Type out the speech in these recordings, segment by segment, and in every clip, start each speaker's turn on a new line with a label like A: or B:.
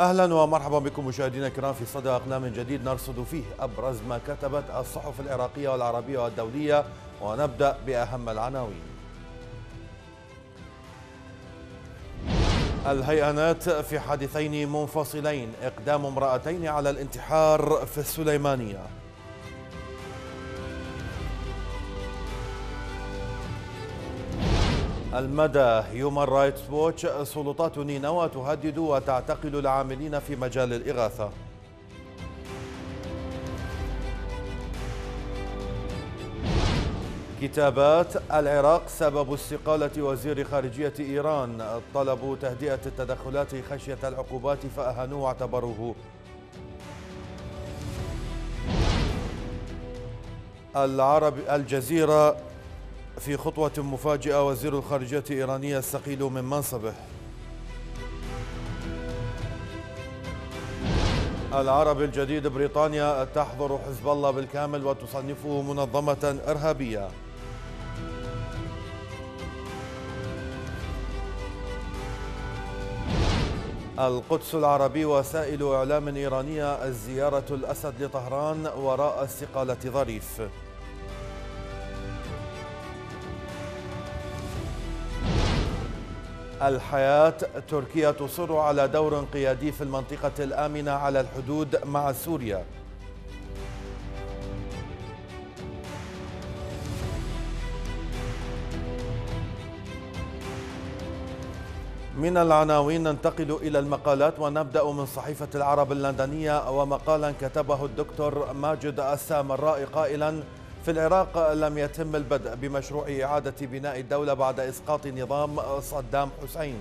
A: أهلا ومرحبا بكم مشاهدينا الكرام في صدى أقلام جديد نرصد فيه أبرز ما كتبت الصحف العراقية والعربية والدولية ونبدأ بأهم العناوين. الهيئانات في حادثين منفصلين إقدام امرأتين على الانتحار في السليمانية. المدى هيومان رايتس ووتش سلطات نينوى تهدد وتعتقل العاملين في مجال الإغاثة. كتابات العراق سبب استقالة وزير خارجية إيران. طلبوا تهدئة التدخلات خشية العقوبات فأهانوه واعتبروه. العرب الجزيرة في خطوة مفاجئة وزير الخارجية الإيرانية يستقيل من منصبه. العرب الجديد بريطانيا تحظر حزب الله بالكامل وتصنفه منظمة إرهابية. القدس العربي وسائل إعلام إيرانية الزيارة الأسد لطهران وراء استقالة ظريف. الحياة. تركيا تصر على دور قيادي في المنطقة الآمنة على الحدود مع سوريا. من العناوين ننتقل إلى المقالات ونبدأ من صحيفة العرب اللندنية ومقالا كتبه الدكتور ماجد السامراء قائلا في العراق لم يتم البدء بمشروع إعادة بناء الدولة بعد إسقاط نظام صدام حسين.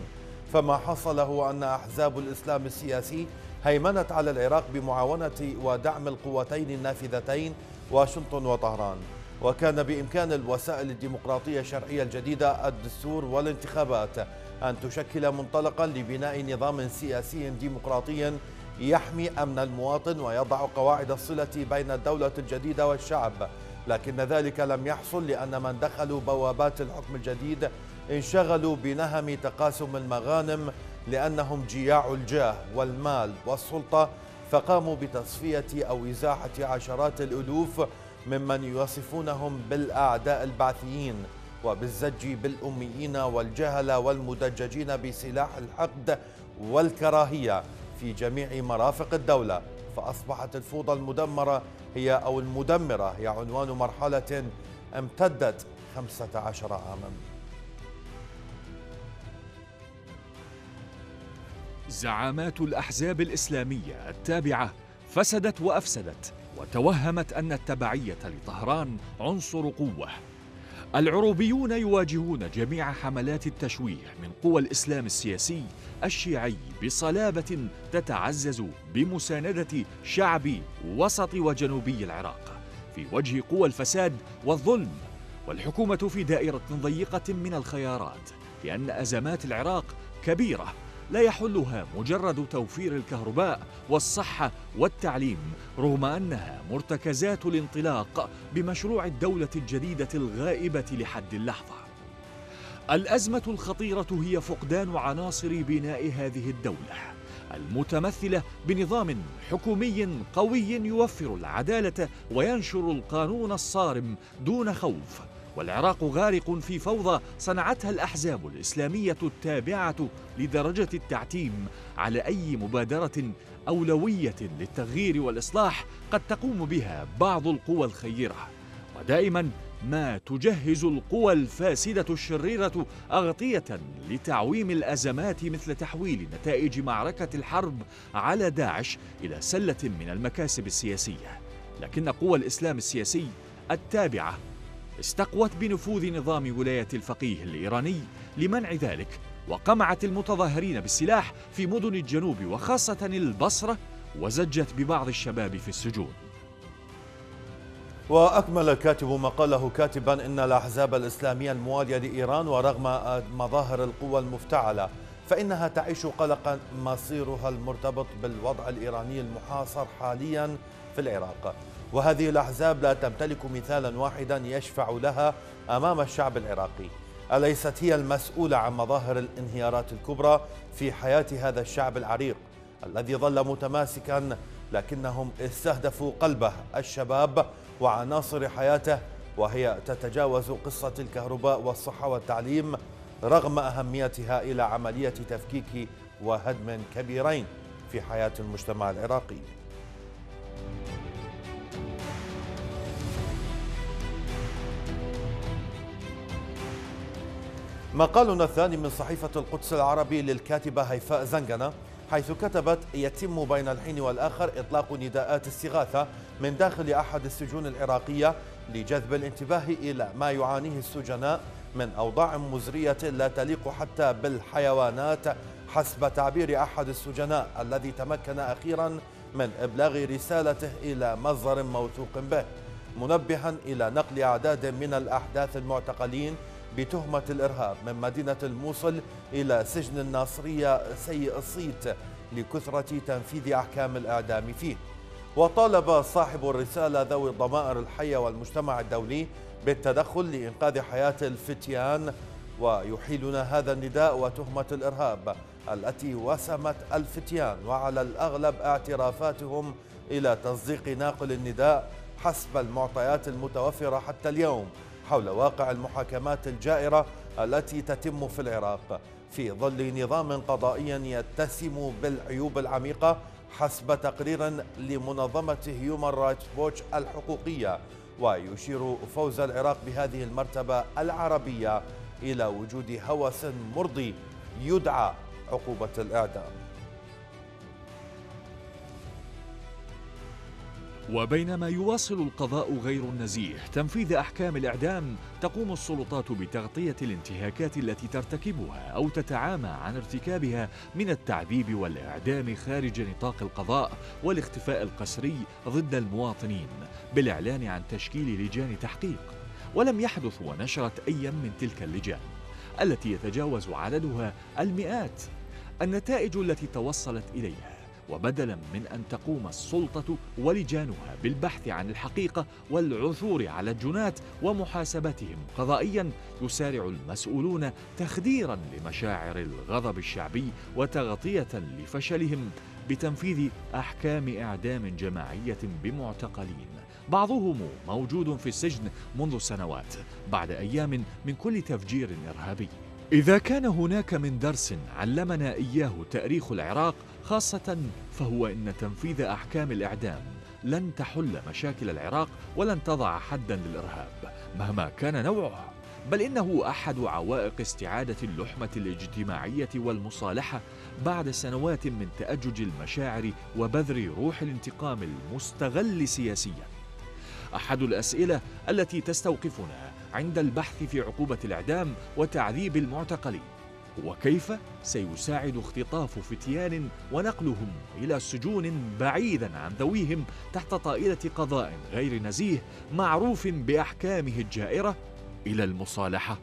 A: فما حصل هو أن أحزاب الإسلام السياسي هيمنت على العراق بمعاونة ودعم القوتين النافذتين واشنطن وطهران. وكان بإمكان الوسائل الديمقراطية الشرعية الجديدة الدستور والانتخابات أن تشكل منطلقا لبناء نظام سياسي ديمقراطي يحمي أمن المواطن ويضع قواعد الصلة بين الدولة الجديدة والشعب. لكن ذلك لم يحصل لأن من دخلوا بوابات الحكم الجديد انشغلوا بنهم تقاسم المغانم لأنهم جياع الجاه والمال والسلطة فقاموا بتصفية أو إزاحة عشرات الألوف ممن يوصفونهم بالأعداء البعثيين وبالزج بالأميين والجهلة والمدججين بسلاح الحقد والكراهية في جميع مرافق الدولة. فأصبحت الفوضى المدمرة هي أو المدمرة هي عنوان مرحلة امتدت 15 عاما.
B: زعامات الأحزاب الإسلامية التابعة فسدت وأفسدت وتوهمت أن التبعية لطهران عنصر قوة. العروبيون يواجهون جميع حملات التشويه من قوى الإسلام السياسي الشيعي بصلابة تتعزز بمساندة شعب وسط وجنوبي العراق في وجه قوى الفساد والظلم. والحكومة في دائرة ضيقة من الخيارات لأن أزمات العراق كبيرة لا يحلها مجرد توفير الكهرباء والصحة والتعليم. رغم أنها مرتكزات الانطلاق بمشروع الدولة الجديدة الغائبة لحد اللحظة. الأزمة الخطيرة هي فقدان عناصر بناء هذه الدولة المتمثلة بنظام حكومي قوي يوفر العدالة وينشر القانون الصارم دون خوف. والعراق غارق في فوضى صنعتها الأحزاب الإسلامية التابعة لدرجة التعتيم على أي مبادرة أولوية للتغيير والإصلاح قد تقوم بها بعض القوى الخيرة. ودائما ما تجهز القوى الفاسدة الشريرة أغطية لتعويم الأزمات مثل تحويل نتائج معركة الحرب على داعش إلى سلة من المكاسب السياسية. لكن قوى الإسلام السياسي التابعة استقوت بنفوذ نظام ولاية الفقيه الإيراني لمنع ذلك وقمعت المتظاهرين بالسلاح في مدن الجنوب وخاصة البصرة وزجت ببعض الشباب في السجون.
A: وأكمل الكاتب مقاله كاتبا إن الأحزاب الإسلامية الموالية لإيران ورغم مظاهر القوى المفتعلة فإنها تعيش قلقا مصيرها المرتبط بالوضع الإيراني المحاصر حاليا في العراق. وهذه الأحزاب لا تمتلك مثالا واحدا يشفع لها أمام الشعب العراقي. أليست هي المسؤولة عن مظاهر الانهيارات الكبرى في حياة هذا الشعب العريق الذي ظل متماسكا لكنهم استهدفوا قلبه الشباب وعناصر حياته وهي تتجاوز قصة الكهرباء والصحة والتعليم رغم أهميتها إلى عملية تفكيك وهدم كبيرين في حياة المجتمع العراقي. مقالنا الثاني من صحيفة القدس العربي للكاتبة هيفاء زنقنة حيث كتبت يتم بين الحين والآخر إطلاق نداءات استغاثة من داخل أحد السجون العراقية لجذب الانتباه إلى ما يعانيه السجناء من أوضاع مزرية لا تليق حتى بالحيوانات حسب تعبير أحد السجناء الذي تمكن أخيرا من إبلاغ رسالته إلى مصدر موثوق به منبها إلى نقل أعداد من الأحداث المعتقلين بتهمة الإرهاب من مدينة الموصل إلى سجن الناصرية سيء الصيت لكثرة تنفيذ أحكام الإعدام فيه. وطالب صاحب الرسالة ذوي الضمائر الحية والمجتمع الدولي بالتدخل لإنقاذ حياة الفتيان ويحيلنا هذا النداء وتهمة الإرهاب التي وسمت الفتيان وعلى الأغلب اعترافاتهم إلى تصديق ناقل النداء حسب المعطيات المتوفرة حتى اليوم. حول واقع المحاكمات الجائرة التي تتم في العراق. في ظل نظام قضائي يتسم بالعيوب العميقة حسب تقرير لمنظمة هيومان رايتس ووتش الحقوقية ويشير فوز العراق بهذه المرتبة العربية إلى وجود هوس مرضي يدعى عقوبة الإعدام.
B: وبينما يواصل القضاء غير النزيه تنفيذ أحكام الإعدام تقوم السلطات بتغطية الانتهاكات التي ترتكبها أو تتعامى عن ارتكابها من التعذيب والإعدام خارج نطاق القضاء والاختفاء القسري ضد المواطنين بالإعلان عن تشكيل لجان تحقيق. ولم يحدث ونشرت اي من تلك اللجان التي يتجاوز عددها المئات. النتائج التي توصلت إليها وبدلا من أن تقوم السلطة ولجانها بالبحث عن الحقيقة والعثور على الجنات ومحاسبتهم قضائيا يسارع المسؤولون تخديرا لمشاعر الغضب الشعبي وتغطية لفشلهم بتنفيذ أحكام إعدام جماعية بمعتقلين. بعضهم موجود في السجن منذ سنوات بعد أيام من كل تفجير إرهابي. إذا كان هناك من درس علمنا إياه تاريخ العراق خاصة فهو إن تنفيذ أحكام الإعدام لن تحل مشاكل العراق ولن تضع حدا للإرهاب مهما كان نوعه بل إنه أحد عوائق استعادة اللحمة الاجتماعية والمصالحة بعد سنوات من تأجج المشاعر وبذر روح الانتقام المستغل سياسيا. أحد الأسئلة التي تستوقفنا عند البحث في عقوبة الإعدام وتعذيب المعتقلين. وكيف سيساعد اختطاف فتيان ونقلهم إلى سجون بعيدا عن ذويهم تحت طائلة قضاء غير نزيه معروف بأحكامه الجائرة إلى المصالحة.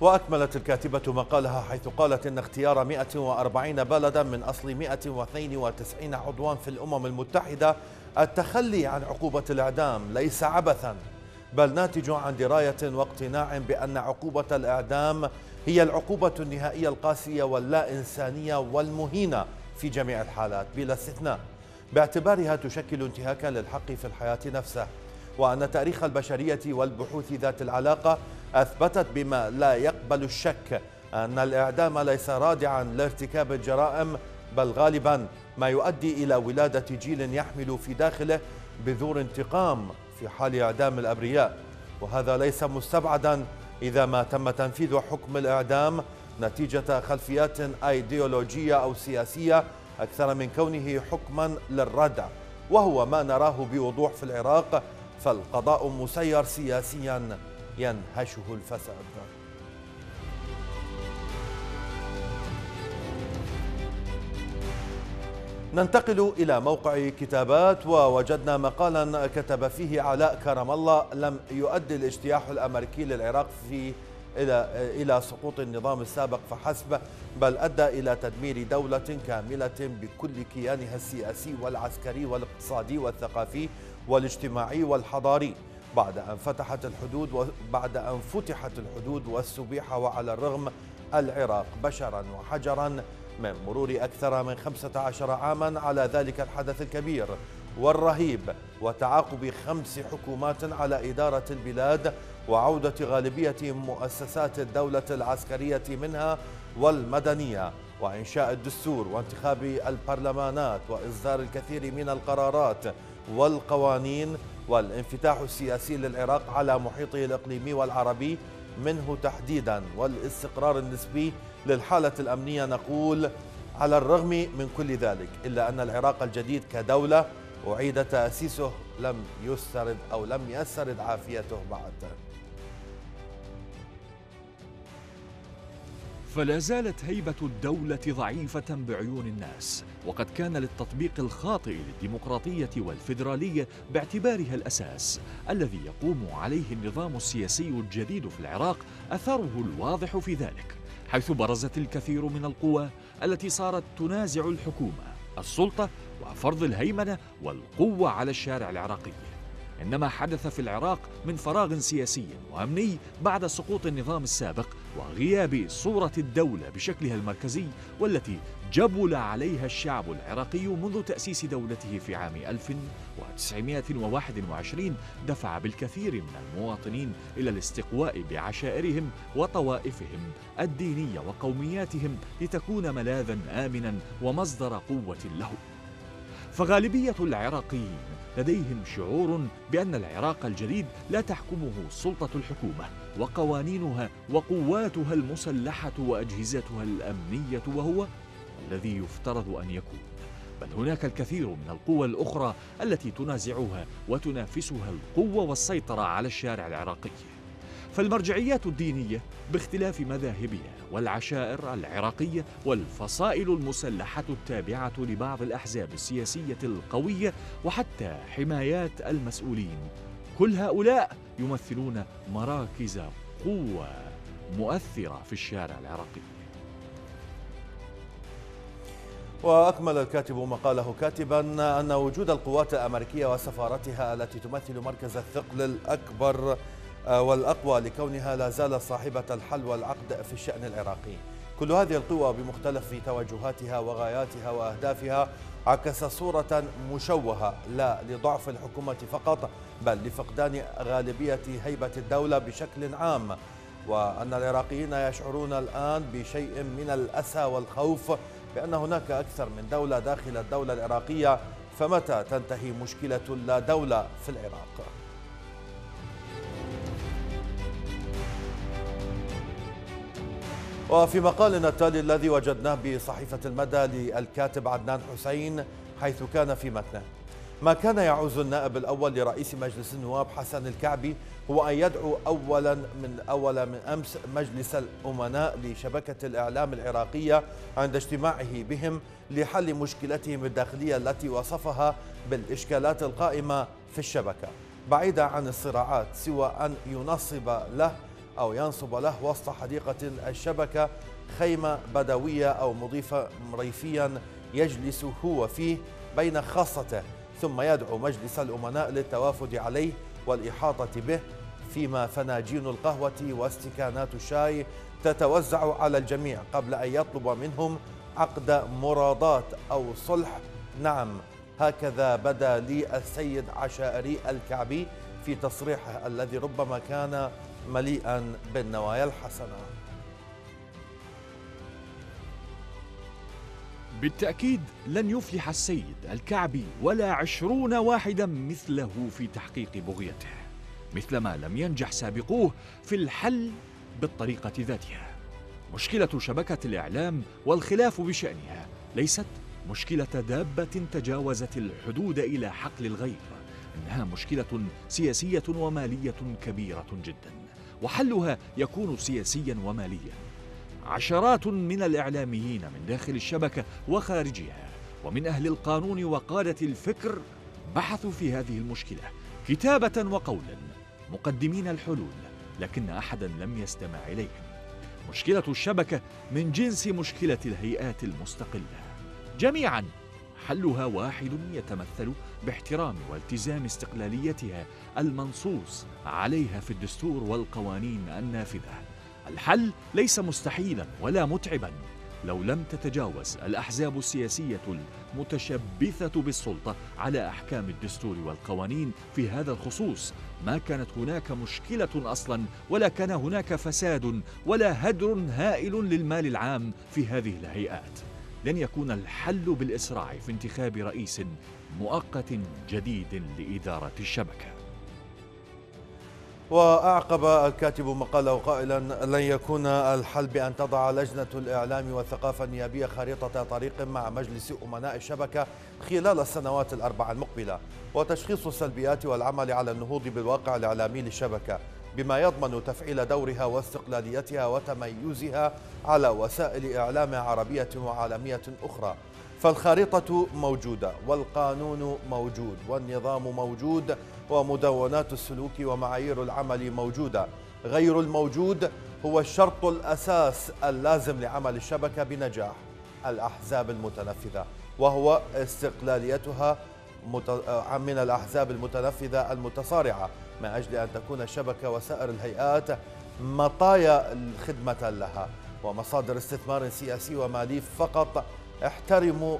A: وأكملت الكاتبة مقالها حيث قالت إن اختيار 140 بلدا من أصل 192 عضوا في الأمم المتحدة التخلي عن عقوبة الإعدام ليس عبثا بل ناتج عن دراية واقتناع بأن عقوبة الإعدام هي العقوبة النهائية القاسية واللا إنسانية والمهينة في جميع الحالات بلا استثناء. باعتبارها تشكل انتهاكا للحق في الحياة نفسه وأن تاريخ البشرية والبحوث ذات العلاقة أثبتت بما لا يقبل الشك أن الإعدام ليس رادعا لارتكاب الجرائم بل غالبا ما يؤدي إلى ولادة جيل يحمل في داخله بذور انتقام في حال إعدام الأبرياء. وهذا ليس مستبعدا إذا ما تم تنفيذ حكم الإعدام نتيجة خلفيات أيديولوجية أو سياسية أكثر من كونه حكما للردع وهو ما نراه بوضوح في العراق فالقضاء مسير سياسيا ينهشه الفساد. ننتقل إلى موقع كتابات ووجدنا مقالا كتب فيه علاء كرم الله لم يؤدي الاجتياح الأمريكي للعراق في إلى إلى سقوط النظام السابق فحسب بل أدى إلى تدمير دولة كاملة بكل كيانها السياسي والعسكري والاقتصادي والثقافي والاجتماعي والحضاري. بعد أن فتحت الحدود بعد أن فتحت الحدود والسبيحة وعلى الرغم العراق بشرا وحجرا من مرور أكثر من 15 عاما على ذلك الحدث الكبير والرهيب وتعاقب خمس حكومات على إدارة البلاد وعودة غالبية مؤسسات الدولة العسكرية منها والمدنية وإنشاء الدستور وانتخاب البرلمانات وإصدار الكثير من القرارات والقوانين والانفتاح السياسي للعراق على محيطه الإقليمي والعربي منه تحديدا والاستقرار النسبي للحالة الأمنية نقول على الرغم من كل ذلك إلا أن العراق الجديد كدولة أعيد تأسيسه لم يسترد أو لم يسترد عافيته بعد.
B: فلا زالت هيبة الدولة ضعيفة بعيون الناس وقد كان للتطبيق الخاطئ للديمقراطية والفيدرالية باعتبارها الأساس الذي يقوم عليه النظام السياسي الجديد في العراق أثره الواضح في ذلك. حيث برزت الكثير من القوى التي صارت تنازع الحكومة السلطة وفرض الهيمنة والقوة على الشارع العراقي. إنما حدث في العراق من فراغ سياسي وأمني بعد سقوط النظام السابق وغياب صورة الدولة بشكلها المركزي والتي جبل عليها الشعب العراقي منذ تأسيس دولته في عام 1921 دفع بالكثير من المواطنين إلى الاستقواء بعشائرهم وطوائفهم الدينية وقومياتهم لتكون ملاذا آمنا ومصدر قوة لهم. فغالبية العراقيين لديهم شعور بأن العراق الجديد لا تحكمه سلطة الحكومة وقوانينها وقواتها المسلحة وأجهزتها الأمنية وهو الذي يفترض أن يكون. بل هناك الكثير من القوى الأخرى التي تنازعها وتنافسها القوة والسيطرة على الشارع العراقي. فالمرجعيات الدينية باختلاف مذاهبها والعشائر العراقية والفصائل المسلحة التابعة لبعض الأحزاب السياسية القوية وحتى حمايات المسؤولين. كل هؤلاء يمثلون مراكز قوة مؤثرة في الشارع العراقي.
A: وأكمل الكاتب مقاله كاتبا أن وجود القوات الأمريكية وسفارتها التي تمثل مركز الثقل الأكبر والأقوى لكونها لا زالت صاحبة الحل والعقد في الشأن العراقي كل هذه القوى بمختلف توجهاتها وغاياتها وأهدافها عكس صورة مشوهة لا لضعف الحكومة فقط بل لفقدان غالبية هيبة الدولة بشكل عام وأن العراقيين يشعرون الآن بشيء من الأسى والخوف بأن هناك أكثر من دولة داخل الدولة العراقية فمتى تنتهي مشكلة لا دولة في العراق؟ وفي مقالنا التالي الذي وجدناه بصحيفة المدى للكاتب عدنان حسين حيث كان في متنه ما كان يعوز النائب الأول لرئيس مجلس النواب حسن الكعبي هو أن يدعو أولا من أول من أمس مجلس الأمناء لشبكة الإعلام العراقية عند اجتماعه بهم لحل مشكلتهم الداخلية التي وصفها بالإشكالات القائمة في الشبكة بعيدا عن الصراعات سوى أن ينصب له أو ينصب له وسط حديقة الشبكة خيمة بدوية أو مضيفة ريفيا يجلس هو فيه بين خاصته ثم يدعو مجلس الأمناء للتوافد عليه والإحاطة به. فيما فناجين القهوة واستكانات الشاي تتوزع على الجميع قبل أن يطلب منهم عقد مرادات أو صلح. نعم هكذا بدا لي السيد عشائري الكعبي في تصريحه الذي ربما كان مليئا بالنوايا الحسنة.
B: بالتأكيد لن يفلح السيد الكعبي ولا عشرون واحدا مثله في تحقيق بغيته مثلما لم ينجح سابقوه في الحل بالطريقة ذاتها. مشكلة شبكة الإعلام والخلاف بشأنها ليست مشكلة دابة تجاوزت الحدود إلى حقل الغير إنها مشكلة سياسية ومالية كبيرة جدا. وحلها يكون سياسيا وماليا. عشرات من الإعلاميين من داخل الشبكة وخارجها ومن أهل القانون وقادة الفكر بحثوا في هذه المشكلة كتابة وقولا مقدمين الحلول لكن أحدا لم يستمع إليهم. مشكلة الشبكة من جنس مشكلة الهيئات المستقلة. جميعا حلها واحد يتمثل باحترام والتزام استقلاليتها المنصوص عليها في الدستور والقوانين النافذة. الحل ليس مستحيلا ولا متعبا. لو لم تتجاوز الأحزاب السياسية المتشبثة بالسلطة على أحكام الدستور والقوانين في هذا الخصوص ما كانت هناك مشكلة أصلا ولا كان هناك فساد ولا هدر هائل للمال العام في هذه الهيئات. لن يكون الحل بالإسراع في انتخاب رئيس مؤقت جديد لإدارة الشبكة.
A: وأعقب الكاتب مقاله قائلا لن يكون الحل بأن تضع لجنة الإعلام والثقافة النيابية خريطة طريق مع مجلس أمناء الشبكة خلال السنوات الأربع المقبلة وتشخيص السلبيات والعمل على النهوض بالواقع الإعلامي للشبكة بما يضمن تفعيل دورها واستقلاليتها وتميزها على وسائل إعلام عربية وعالمية أخرى. فالخريطة موجودة والقانون موجود والنظام موجود ومدونات السلوك ومعايير العمل موجودة. غير الموجود هو الشرط الأساس اللازم لعمل الشبكة بنجاح الأحزاب المتنفذة وهو استقلاليتها من الأحزاب المتنفذة المتصارعة من أجل أن تكون الشبكة وسائر الهيئات مطايا خدمة لها ومصادر استثمار سياسي ومالي فقط احترموا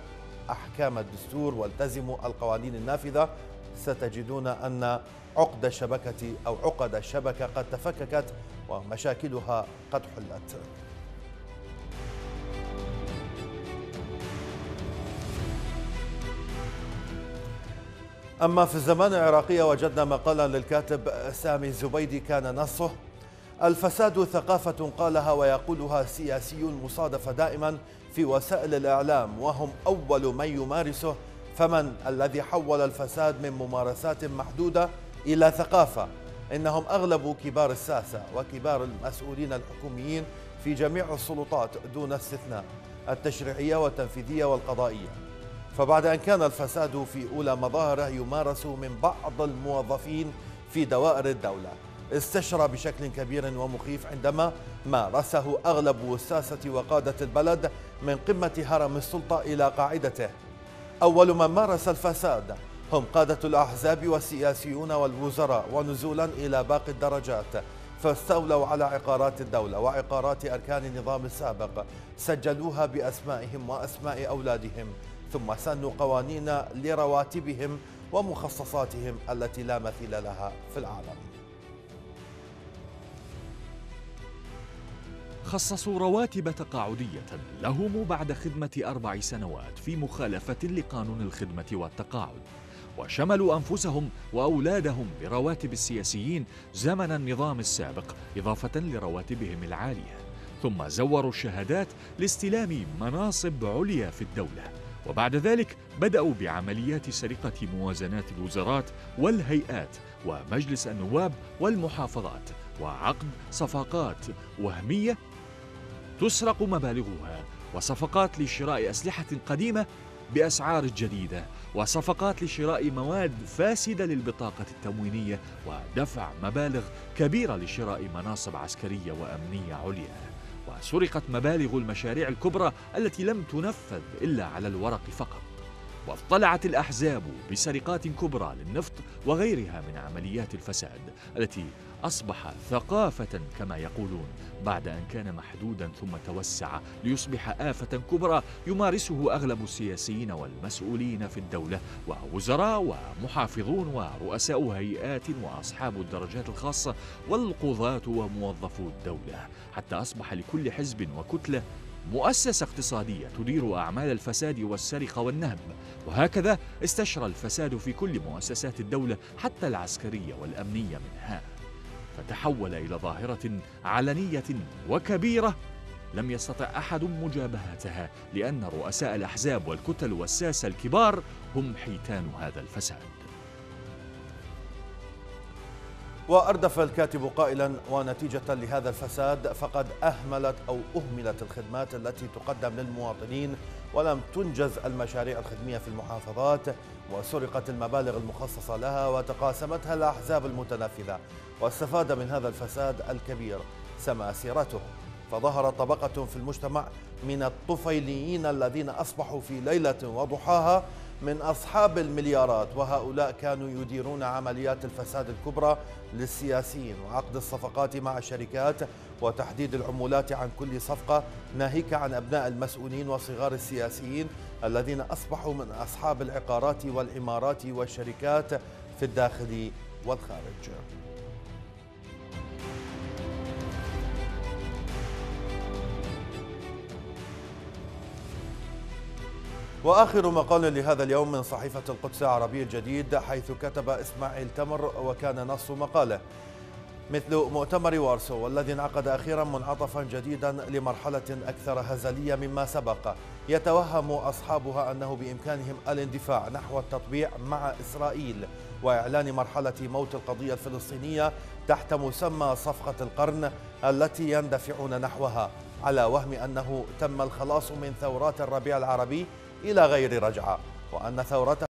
A: أحكام الدستور والتزموا القوانين النافذة. ستجدون أن عقد الشبكة أو عقد الشبكة قد تفككت ومشاكلها قد حلت. أما في الزمان العراقي وجدنا مقالا للكاتب سامي الزبيدي كان نصه. الفساد ثقافة قالها ويقولها سياسيون مصادفة دائما في وسائل الإعلام وهم أول من يمارسه فمن الذي حول الفساد من ممارسات محدودة إلى ثقافة. إنهم أغلب كبار الساسة وكبار المسؤولين الحكوميين في جميع السلطات دون استثناء التشريعية والتنفيذية والقضائية. فبعد أن كان الفساد في أولى مظاهرة يمارس من بعض الموظفين في دوائر الدولة. استشرى بشكل كبير ومخيف عندما مارسه أغلب وساسة وقادة البلد من قمة هرم السلطة إلى قاعدته. أول من مارس الفساد هم قادة الأحزاب والسياسيون والوزراء ونزولا إلى باقي الدرجات فاستولوا على عقارات الدولة وعقارات أركان النظام السابق سجلوها بأسمائهم وأسماء أولادهم ثم سنوا قوانين لرواتبهم ومخصصاتهم التي لا مثيل لها في العالم.
B: خصصوا رواتب تقاعدية لهم بعد خدمة أربع سنوات في مخالفة لقانون الخدمة والتقاعد. وشملوا أنفسهم وأولادهم برواتب السياسيين زمن النظام السابق إضافة لرواتبهم العالية. ثم زوروا الشهادات لاستلام مناصب عليا في الدولة. وبعد ذلك بدأوا بعمليات سرقة موازنات الوزارات والهيئات ومجلس النواب والمحافظات وعقد صفقات وهمية تسرق مبالغها وصفقات لشراء أسلحة قديمة بأسعار جديدة وصفقات لشراء مواد فاسدة للبطاقة التموينية ودفع مبالغ كبيرة لشراء مناصب عسكرية وأمنية عليا. وسرقت مبالغ المشاريع الكبرى التي لم تنفذ إلا على الورق فقط. واطلعت الأحزاب بسرقات كبرى للنفط وغيرها من عمليات الفساد التي أصبح ثقافة كما يقولون بعد أن كان محدودا ثم توسع ليصبح آفة كبرى يمارسه أغلب السياسيين والمسؤولين في الدولة ووزراء ومحافظون ورؤساء هيئات وأصحاب الدرجات الخاصة والقضاة وموظفو الدولة حتى أصبح لكل حزب وكتلة مؤسسة اقتصادية تدير أعمال الفساد والسرقة والنهب. وهكذا استشرى الفساد في كل مؤسسات الدولة حتى العسكرية والأمنية منها. فتحول إلى ظاهرة علنية وكبيرة لم يستطع أحد مجابهتها لأن رؤساء الأحزاب والكتل والساسة الكبار هم حيتان هذا الفساد.
A: وأردف الكاتب قائلا ونتيجة لهذا الفساد فقد أهملت أو أهملت الخدمات التي تقدم للمواطنين ولم تنجز المشاريع الخدمية في المحافظات وسرقت المبالغ المخصصة لها وتقاسمتها الأحزاب المتنافذة واستفاد من هذا الفساد الكبير سماسرته فظهرت طبقة في المجتمع من الطفيليين الذين أصبحوا في ليلة وضحاها من أصحاب المليارات وهؤلاء كانوا يديرون عمليات الفساد الكبرى للسياسيين وعقد الصفقات مع الشركات وتحديد العمولات عن كل صفقة. ناهيك عن أبناء المسؤولين وصغار السياسيين الذين أصبحوا من أصحاب العقارات والعمارات والشركات في الداخل والخارج. وآخر مقال لهذا اليوم من صحيفة القدس العربي الجديد حيث كتب إسماعيل تمر وكان نص مقاله. مثل مؤتمر وارسو والذي انعقد أخيرا منعطفا جديدا لمرحلة أكثر هزلية مما سبق. يتوهم أصحابها أنه بإمكانهم الاندفاع نحو التطبيع مع إسرائيل وإعلان مرحلة موت القضية الفلسطينية تحت مسمى صفقة القرن التي يندفعون نحوها على وهم أنه تم الخلاص من ثورات الربيع العربي إلى غير رجعة وأن ثورته